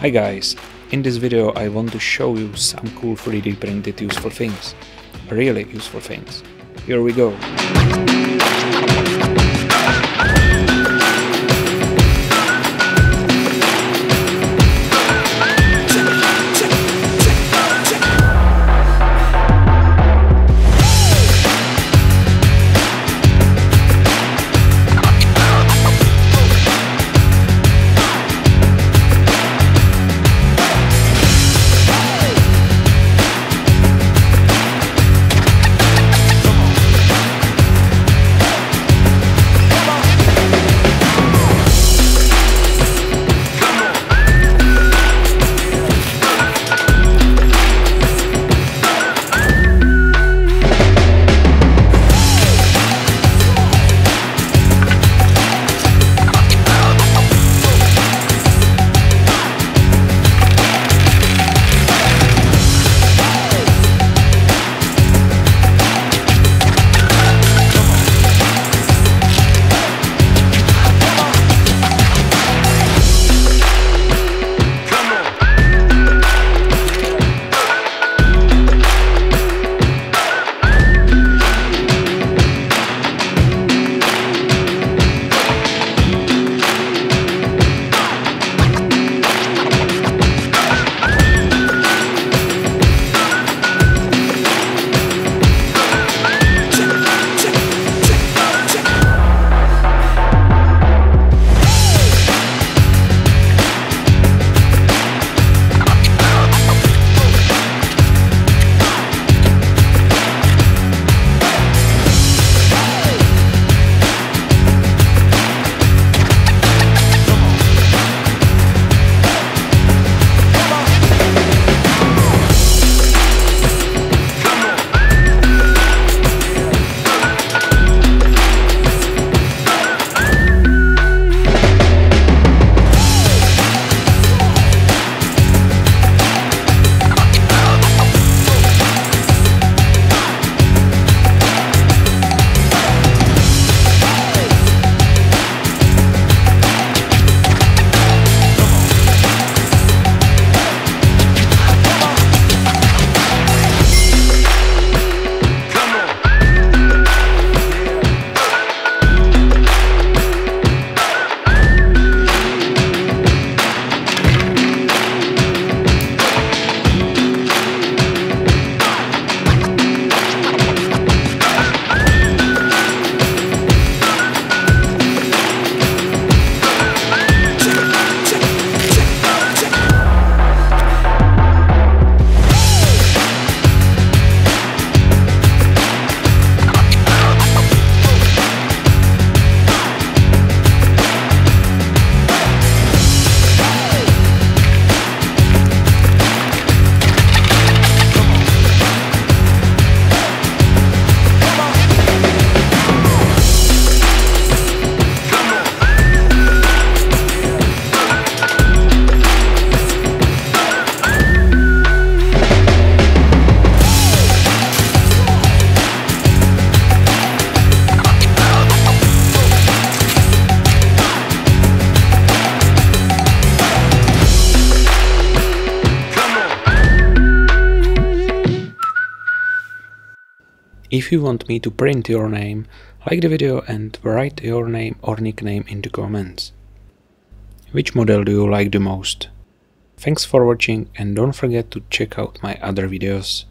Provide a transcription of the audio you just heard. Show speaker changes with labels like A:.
A: Hi guys, in this video I want to show you some cool 3D printed useful things. Really useful things. Here we go. If you want me to print your name, like the video and write your name or nickname in the comments. Which model do you like the most? Thanks for watching and don't forget to check out my other videos.